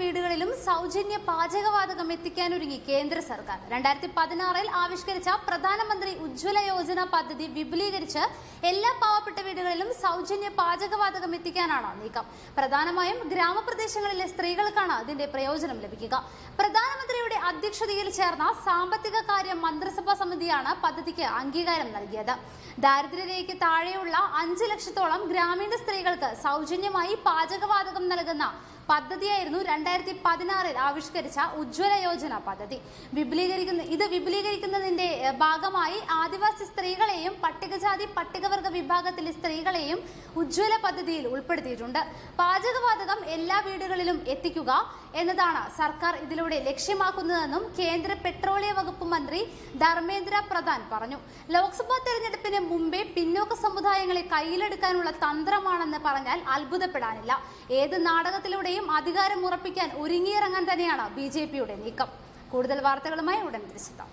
വീടുകളിലും സൗജന്യ പാചകവാതകം എത്തിക്കാനൊരുങ്ങി കേന്ദ്ര സർക്കാർ. രണ്ടായിരത്തി പതിനാറിൽ ആവിഷ്കരിച്ച പ്രധാനമന്ത്രി ഉജ്ജ്വല യോജന പദ്ധതി വിപുലീകരിച്ച് എല്ലാ പാവപ്പെട്ട വീടുകളിലും സൗജന്യ പാചകവാതകം എത്തിക്കാനാണ് നീക്കം. പ്രധാനമായും ഗ്രാമപ്രദേശങ്ങളിലെ സ്ത്രീകൾക്കാണ് അതിന്റെ പ്രയോജനം ലഭിക്കുക. പ്രധാനമന്ത്രിയുടെ അധ്യക്ഷതയിൽ ചേർന്ന സാമ്പത്തിക കാര്യ മന്ത്രിസഭാ സമിതിയാണ് പദ്ധതിക്ക് അംഗീകാരം നൽകിയത്. ദാരിദ്ര്യരേഖയ്ക്ക് താഴെയുള്ള അഞ്ച് ലക്ഷത്തോളം ഗ്രാമീണ സ്ത്രീകൾക്ക് സൗജന്യമായി പാചകവാതകം നൽകുന്ന പദ്ധതിയായിരുന്നു രണ്ടായിരത്തി പതിനാറിൽ ആവിഷ്കരിച്ച ഉജ്ജ്വല യോജന പദ്ധതി. വിപുലീകരിക്കുന്ന ഇത് വിപുലീകരിക്കുന്നതിന്റെ ഭാഗമായി ആദിവാസി സ്ത്രീകളെയും പട്ടികജാതി പട്ടികവർഗ വിഭാഗത്തിലെ സ്ത്രീകളെയും ഉജ്ജ്വല പദ്ധതിയിൽ ഉൾപ്പെടുത്തിയിട്ടുണ്ട്. പാചകവാതകം എല്ലാ വീടുകളിലും എത്തിക്കുക എന്നതാണ് സർക്കാർ ഇതിലൂടെ ലക്ഷ്യമാക്കുന്നതെന്നും കേന്ദ്ര പെട്രോളിയ വകുപ്പ് മന്ത്രി ധർമ്മേന്ദ്ര പ്രധാൻ പറഞ്ഞു. ലോക്സഭാ തെരഞ്ഞെടുപ്പിന് മുമ്പേ പിന്നോക്ക സമുദായങ്ങളെ കയ്യിലെടുക്കാനുള്ള തന്ത്രമാണെന്ന് പറഞ്ഞാൽ അത്ഭുതപ്പെടാനില്ല. ഏത് നാടകത്തിലൂടെയും അധികാരം ഉറപ്പിക്കാൻ ഒരുങ്ങിയിറങ്ങാൻ തന്നെയാണ് ബി നീക്കം. കൂടുതൽ വാർത്തകളുമായി ഉടൻ തിരിച്ചെത്താം